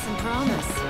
Some promise.